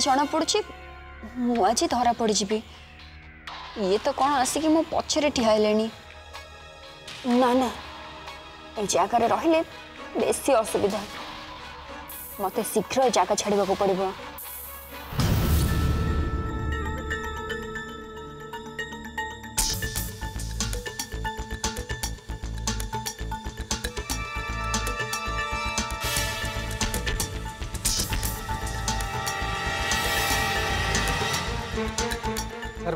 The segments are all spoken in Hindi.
जना पड़ी मुझे धरा पड़ जी ये तो कौन आसिक मो पचर ठिया ना ना जगार रही बेस असुविधा मत शीघ्र जगह छाड़क पड़ा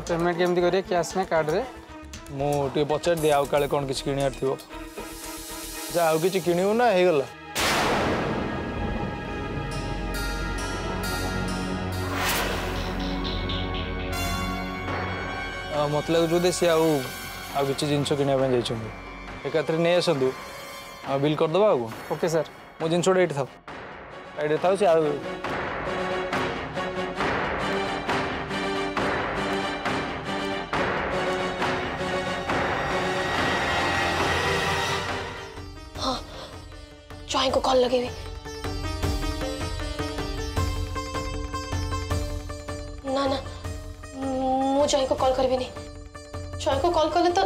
पेमेंट केमती कर क्या ना कार्ड में मुझे पचार दिए आगे कौन किसी किणवार थी अच्छा आउ हो गला मत लगे सी आगे जिनस कि एक नहीं आस बिल करदे आगे ओके सर मो जिन ये था ये था माई को कॉल लगे हुए ना ना मुझे को कॉल करी जय को कॉल कले तो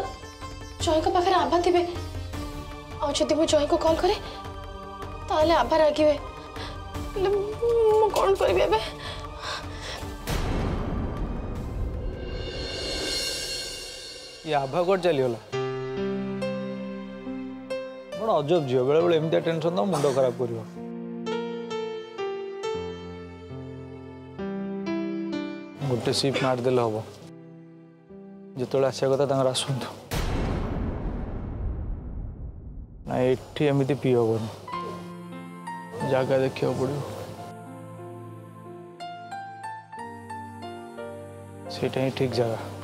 जय को पाखे आभा थे आदि मुझे जय को कॉल करे ताले आभा रागे कौन कर आभा कौट चली अजब झी बेले बेले एमती टेनसन दे मुंड खराब कर गोटे सीफ्ट मार हम जो आसा कथा आसतु ना ये एमती पी हेन जगह देखा पड़ो सीटा ही ठीक जगह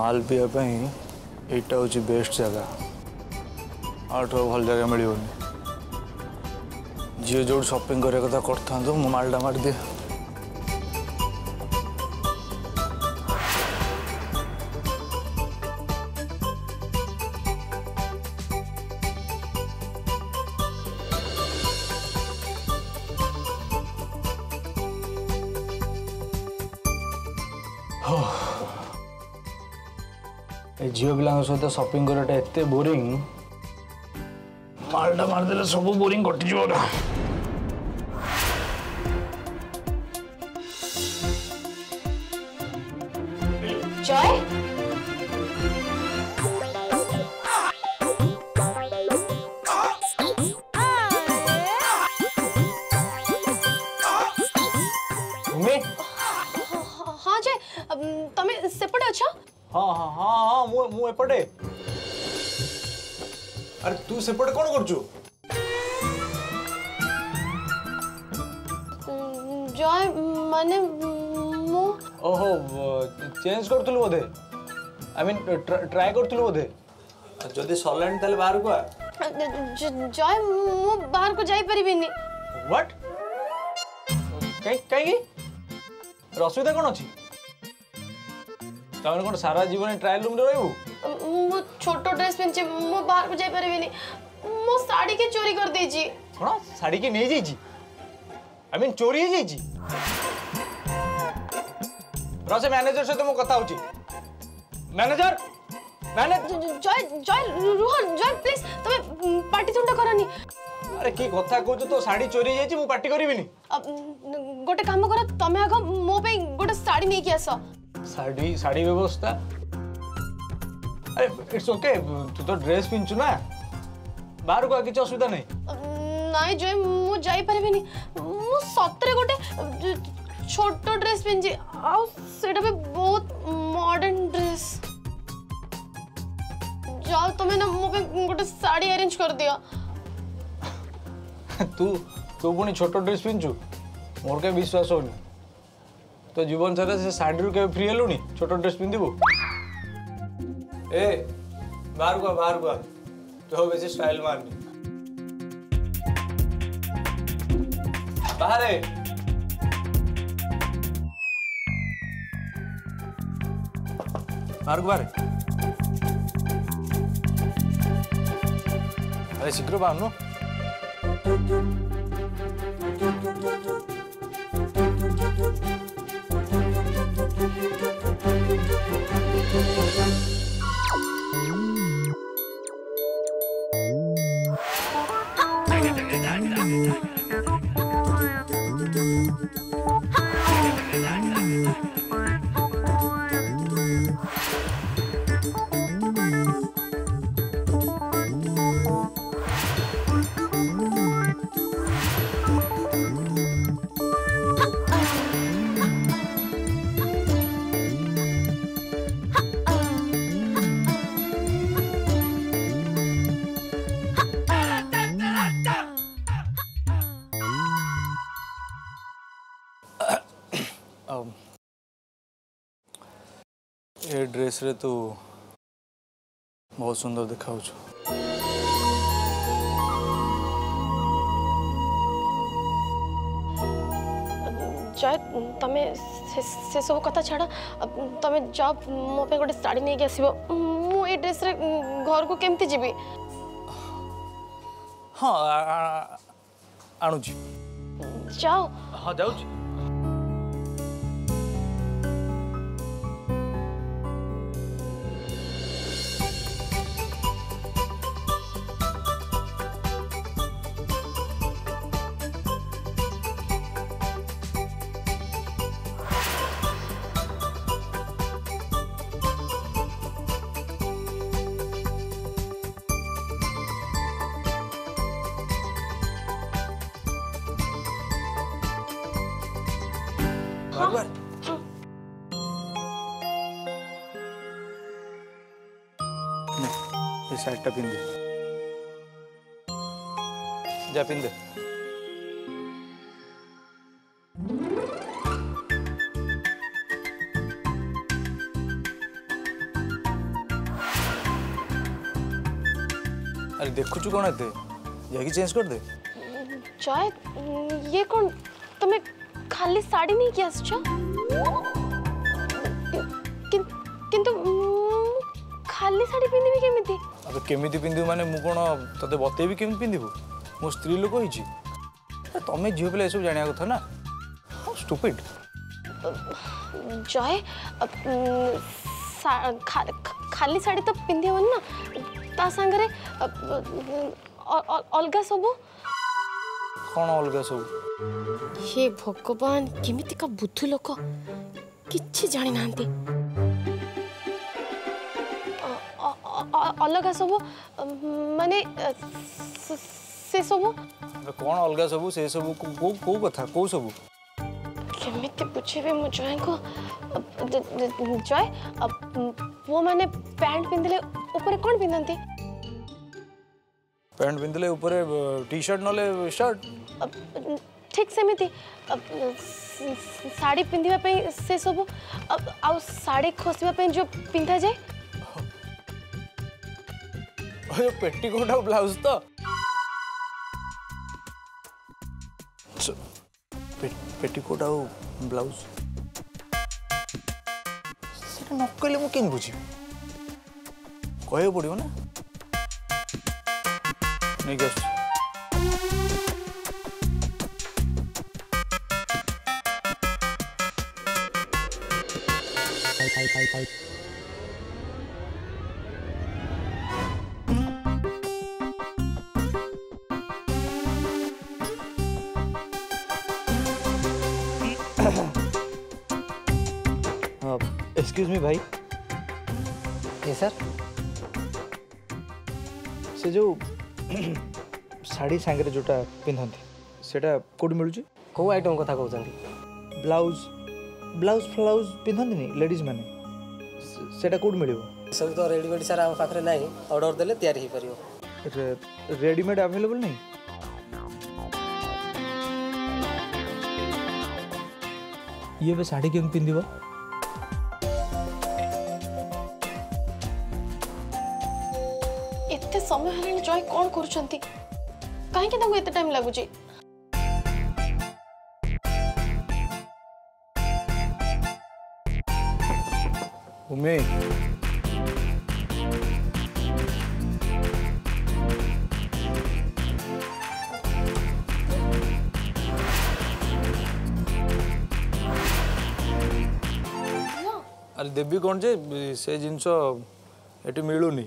माल पीवाईटा हूँ बेस्ट जगह आठ भल जगह मिल जी जो सपिंग करने कथा कर तो मालटा मार दिए Oh हाँ। झील पिला सहित सपिंग करते बोरींग मालटा मारदे सब बोरींग कटिज জয় মানে মু ওহো চেঞ্জ করতুল বোধে আই মিন ট্রাই করতুল বোধে যদি সরলানি তাহলে বাহারকু আ জয় মু বাহারকু যাই পারিবিনি হোয়াট କାହିଁକି ଅସୁବିଧା କ'ଣ ଅଛି ତାମାନେ କ'ଣ ସାରା ଜୀବନ ଟ୍ରାଏଲ ରୁମ୍ରେ ରହିବୁ ମୁଁ ଛୋଟ ଡ୍ରେସ୍ ପିନ୍ଧିଛି ମୁଁ ବାହାରକୁ ଯାଇପାରିବିନି ମୋ ଶାଢ଼ୀ କି ଚୋରି କରିଦେଇଛି କ'ଣ ଶାଢ଼ୀ କି ନେଇଯାଇଛି ଆଇ ମିନ୍ ଚୋରି ହେଇଯାଇଛି ରସେ ମ୍ୟାନେଜର ସହିତ ମୁଁ କଥା ହଉଛି ମ୍ୟାନେଜର জয় জয় রুহ জয় প্লিজ তুমি পার্টি তুন্ড করনি আরে কি কথা কହୁଛୁ তো শাড়ি চোরি যাইছি মু পার্টি করিবিনি গোটে কাম কর তুমি আগ মো পাই গোটে শাড়ি নেই কি আস শাড়ি শাড়ি ব্যবস্থা আরে ইটস ওকে তুই তো ড্রেস পিনছু না বাহারକୁ আর কিছু অসুবিধা নেই नाइ जय मु जाई परबे नि मु सतरे गोटे छोटो ड्रेस पिनजी आ सेटा पे बहुत मॉडर्न ड्रेस जाओ तुम्हें ना मु पे साड़ी अरेंज कर दियो तू तू पुनी छोटो ड्रेस पिनजु मोर के विश्वास होनी तो जीवन सारा से साड़ी रु के फ्री हेलुनी छोटो ड्रेस पिनदिबो ए बार गो बार गो तो वैसे स्टाइल मारनी बाहर है अरे शीघ्र बाहर ড্রেসরে তো বহু সুন্দর देखा জয়েদ তুমি সেসব কথা ছাড়া তুমি যাও মো গোটে শাড়ি নিয়ে আসব মু এই ড্রেসরে ঘরকু কেমতি যাবি হ্যাঁ আনুছি যাও হ্যাঁ যাচ্ছি শার্টটা পিন্ধে যা পিন্ধে अरे देखु कौन है यही चेंज कर दे चाय ये कौन तुम्हें खाली साड़ी नहीं किया अच्छा कि, किंतु खाली साड़ी पहनी भी केमी ଆବେ କେମିତି ପିନ୍ଧିବୁ ମାନେ ମୁଁ କ'ଣ ତୋତେ ବତେଇବି କେମିତି ପିନ୍ଧିବୁ ମୁଁ ସ୍ତ୍ରୀ ଲୋକ ହେଇଛି ତମେ ଝିଅ ପିଲା ଏସବୁ ଜାଣିବା କଥା ନା ଷ୍ଟୁପିଡ୍ ଜୟ ଖାଲି ଶାଢ଼ୀ ତ ପିନ୍ଧି ହେବନି ନା ତା ସାଙ୍ଗରେ ଅଲଗା ସବୁ କ'ଣ ଅଲଗା ସବୁ ହେ ଭଗବାନ କେମିତିକା ବୁଦ୍ଧୁ ଲୋକ କିଛି ଜାଣିନାହାନ୍ତି अलग सब मान से सब कौन अलग सब से सब कौ कथा कौ सब केमी बुझेबी मो जय को जय पु मैंने पैंट पिंधिले ऊपर कौन पिंधती पैंट पिंधिले ऊपर टी शर्ट नले शर्ट ठीक सेमती शाढ़ी पिंधा से सब आ शाढ़ी खोसवाई जो पिंधा जाए जो पेटीकोट और ब्लाउज तो पेटीकोट आउ ब्लाउज সেটা ন কইলে মু কেন বুঝিব কয়ে পড়িব না নেকি আসছি Bye, bye, bye, bye. Excuse me भाई ये सर से जो शाढ़ी सांग जो पिंधे से मिलू कौ आइटम कथा कौन ब्लाउज ब्लाउज फ्लाउज पिंधे लेडीज मैंने से सब तो रेडीमेड सारा आम पाखे ना अर्डर देने यापर रेडीमेड आभेलेबल नहीं ये शाढ़ी केम पिंधि समय हेल्ला जय कौन कर टाइम लगुच अरे देवी कौन जे से जिनस ये मिलूनी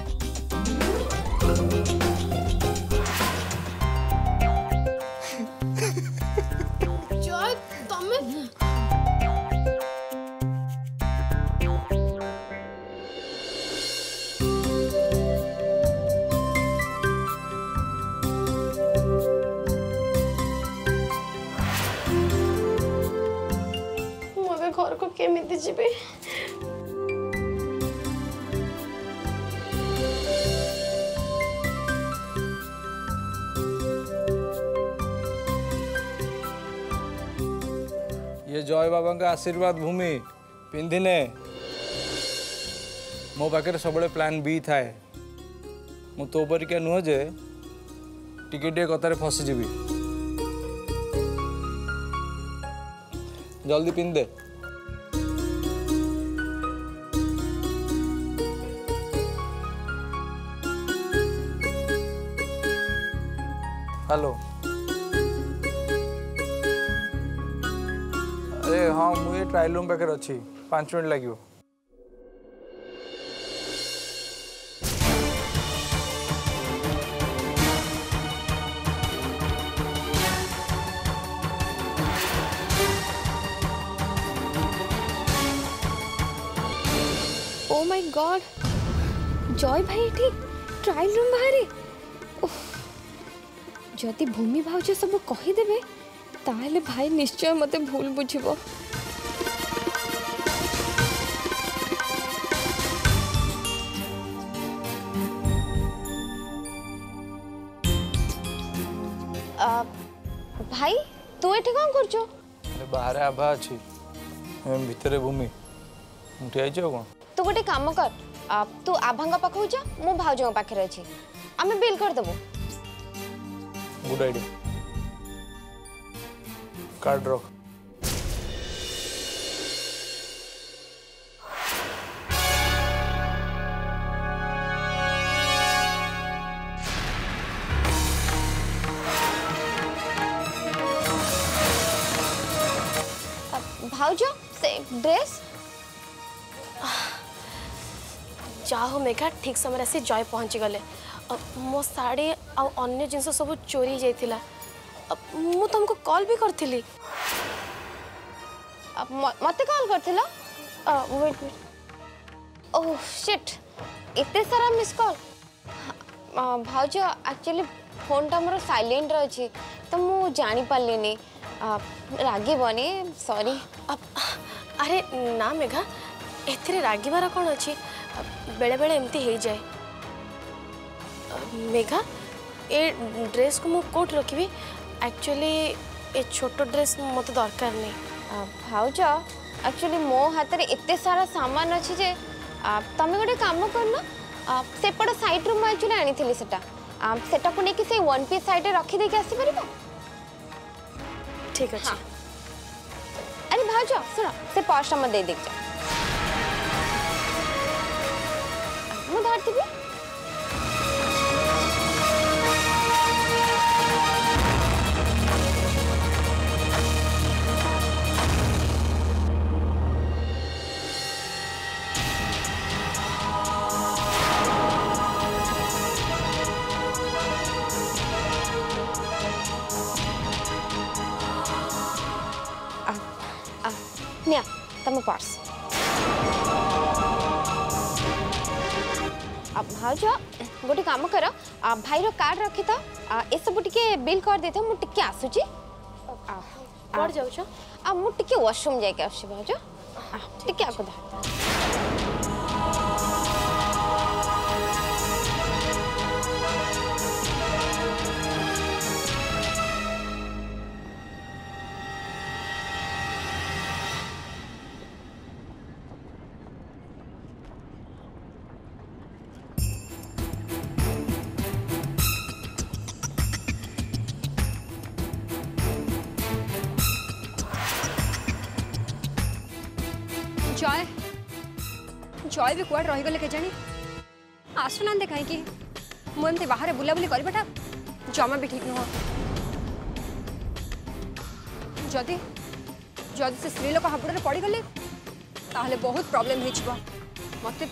ଯିବି ये जय बाबा का आशीर्वाद भूमि पिंधिने मो पाखे सब प्लान बी थाए मु तो परिका नुहजे टिके टे कतार फसीजी जल्दी पिंधे हेलो अरे हाँ मुझे ट्रायल रूम पाखे अच्छी पांच मिनट लगे ओ माय गॉड जॉय भाई ठीक ट्रायल रूम बाहर है ଯଦି ଭୂମି ଭାଉଜ ସବୁ କହିଦେବେ ତାହେଲେ ଭାଇ ନିଶ୍ଚୟ ମୋତେ ଭୁଲ ବୁଝିବ ଭାই ତୁ ଏଠି କ'ଣ କରୁଛୁ ବାହାରେ ଆଭା ଅଛି ଭିତରେ ଭୂମି ମୁଁ ଠିଆ ହେଇଛି ଆଉ କ'ଣ ତୁ ଗୋଟେ କାମ କର ତୁ ଆଭାଙ୍କ ପାଖକୁ ଯା ମୁଁ ଭାଉଜଙ୍କ ପାଖରେ ଅଛି ଆମେ ବିଲ୍ କରିଦେବୁ गुड आइडिया कार्ड रॉक भाउजो से ड्रेस जाओ मेघा ठीक समय से जय पहुंची गले मो साड़ी आन जिन सब चोरी जाता तुमको कल भी कर मत कल कर सारा मिस कल भाज एक्चुअली फोन टा मोर सैलेंट अच्छी तो मुझे जापारे रागबनी सरी अरे ना मेघा एगार कौन अच्छी बेले बेले एमती हो जाए ମେଘା ଏ ଡ୍ରେସ୍କୁ ମୁଁ କେଉଁଠି ରଖିବି ଆକ୍ଚୁଆଲି ଏ ଛୋଟ ଡ୍ରେସ୍ ମୋତେ ଦରକାର ନାହିଁ ଭାଉଜ ଆକ୍ଚୁଆଲି ମୋ ହାତରେ ଏତେ ସାରା ସାମାନ ଅଛି ଯେ ତମେ ଗୋଟେ କାମ କରୁନ ସେପଟ ସାଇଟ୍ରୁ ମୁଁ ଆକ୍ଚୁଆଲି ଆଣିଥିଲି ସେଟା ସେଟାକୁ ନେଇକି ସେଇ ୱାନ୍ ପିସ୍ ସାଇଟ୍ରେ ରଖିଦେଇକି ଆସିପାରିବ ଠିକ୍ ଅଛି ଆରେ ଭାଉଜ ଶୁଣ ସେ ପର୍ସଟା ମୋତେ ଦେଇଦେଇଛ ମୁଁ ଧରିଥିବି sama pars. भाज गोटे कम कर भाईर कार्ड रखी तो ये सब बिल कर दे मुझे आसूची मुझे वाशरूम जाके आस भाज टे आगे भाई भी कुआड़ रहीगले केजाणी आसुना कहीं मुझे बाहर बुलाबूली करवाटा जमा भी ठीक नुह जदि जदि से स्त्रीलोक हाबुड़े पड़गले ताहले बहुत प्रॉब्लम हो मत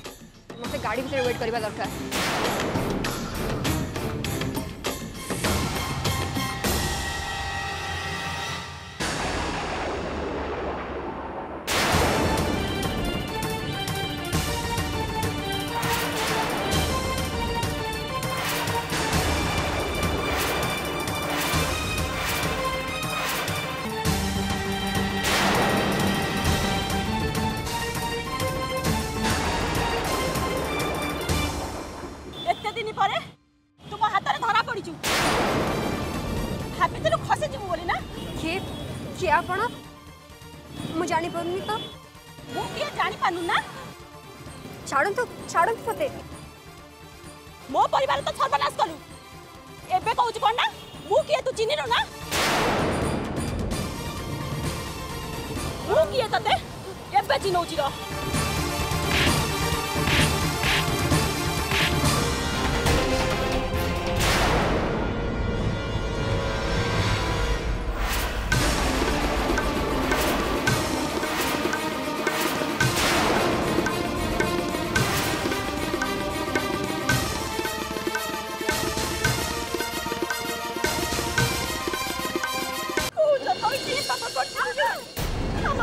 मत गाड़ी भितर वेट करवा दरकार ଜାଣିପାରୁନି ତ ମୁଁ କିଏ ଜାଣିପାରୁନି ନା ଛାଡ଼ନ୍ତୁ ଛାଡ଼ନ୍ତୁ ମୋତେ ମୋ ପରିବାର ତ ସର୍ବନାଶ କଲୁ ଏବେ କହୁଛୁ କ'ଣ ନା ମୁଁ କିଏ ତୁ ଚିହ୍ନିନୁ ନା ମୁଁ କିଏ ତତେ ଏବେ ଚିହ୍ନଉଛି ରହ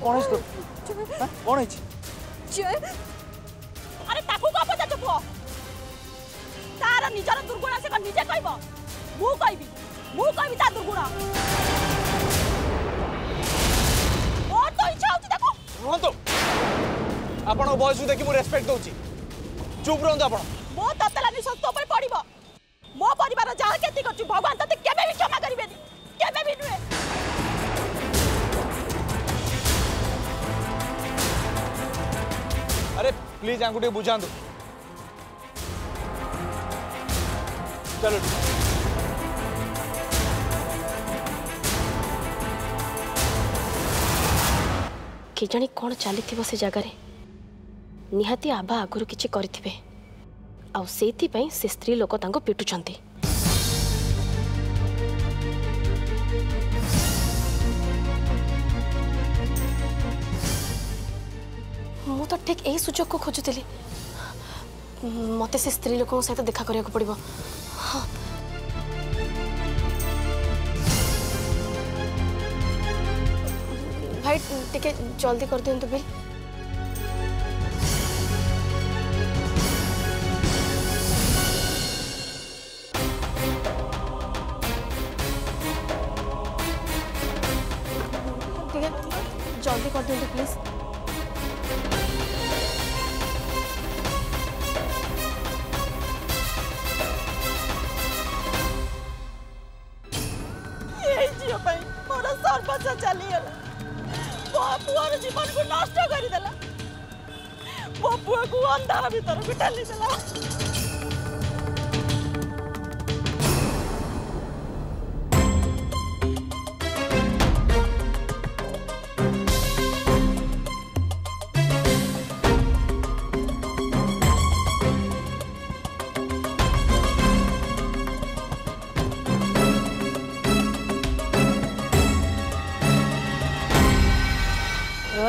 କ'ଣ ହେଇଛି ତୋର କ'ଣ ହେଇଛି ଆରେ ତାକୁ କ'ଣ ପଚାରୁଛୁ ପୁଅ ତାର ନିଜର ଦୁର୍ଗୁଣ ସେ କ'ଣ ନିଜେ କହିବ ମୁଁ କହିବି ମୁଁ କହିବି ତା ଦୁର୍ଗୁଣ ମୋର ତ ଇଚ୍ଛା ହଉଛି ତାକୁ ରୁହନ୍ତୁ ଆପଣଙ୍କ ବୟସକୁ ଦେଖି ମୁଁ ରେସ୍ପେକ୍ଟ ଦଉଛି ଚୁପ୍ ରୁହନ୍ତୁ ଆପଣ ମୋ ତତଲା ବିଶ୍ୱାସ ତୋ ଉପରେ ପଡ଼ିବ ମୋ ପରିବାର ଯାହା କ୍ଷତି କରୁଛି ଭଗବାନ ତତେ କେବେ ବି କ୍ଷମା କରିବେନି କେବେ ବି ନୁହେଁ प्लीज या बुझा चल केजा कौन चली थी से जगह निहाती आभा आगु किसी करें से स्त्री लोक पिटुचार तो ठीक यही सुजोग को खोजुली मत से स्त्री लोक सहित देखा करने को पड़ो हाँ भाई टिके जल्दी कर दिंतु बिल जल्दी कर दिंतु प्लीज़ अंधा भीतर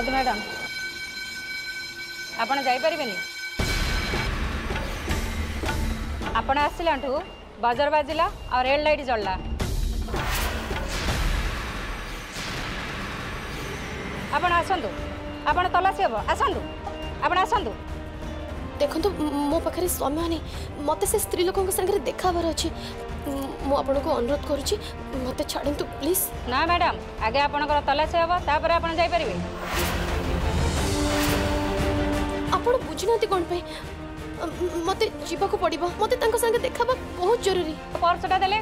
तो मैडम आप ଯାଇପାରିବେନି ଆପଣ ଆସିଲାଠୁ ବଜାର ବାଜିଲା ଆଉ ରେଡ୍ ଲାଇଟ୍ ଜଳିଲା ଆପଣ ଆସନ୍ତୁ ଆପଣ ତଲାସି ହେବ ଆସନ୍ତୁ ଆପଣ ଆସନ୍ତୁ ଦେଖନ୍ତୁ ମୋ ପାଖରେ ସମୟ ନାହିଁ ମୋତେ ସେ ସ୍ତ୍ରୀ ଲୋକଙ୍କ ସାଙ୍ଗରେ ଦେଖା ହେବାର ଅଛି ମୁଁ ଆପଣଙ୍କୁ ଅନୁରୋଧ କରୁଛି ମୋତେ ଛାଡ଼ନ୍ତୁ ପ୍ଲିଜ୍ ନା ମ୍ୟାଡ଼ାମ୍ ଆଗେ ଆପଣଙ୍କର ତଲାସି ହେବ ତାପରେ ଆପଣ ଯାଇପାରିବେ ଆପଣ ବୁଝୁନାହାନ୍ତି କ'ଣ ପାଇଁ মতে যাওয়া পড়ব মতে তাঙ্ক সাথে দেখা বহুত জরুরি পর্সটা দেলে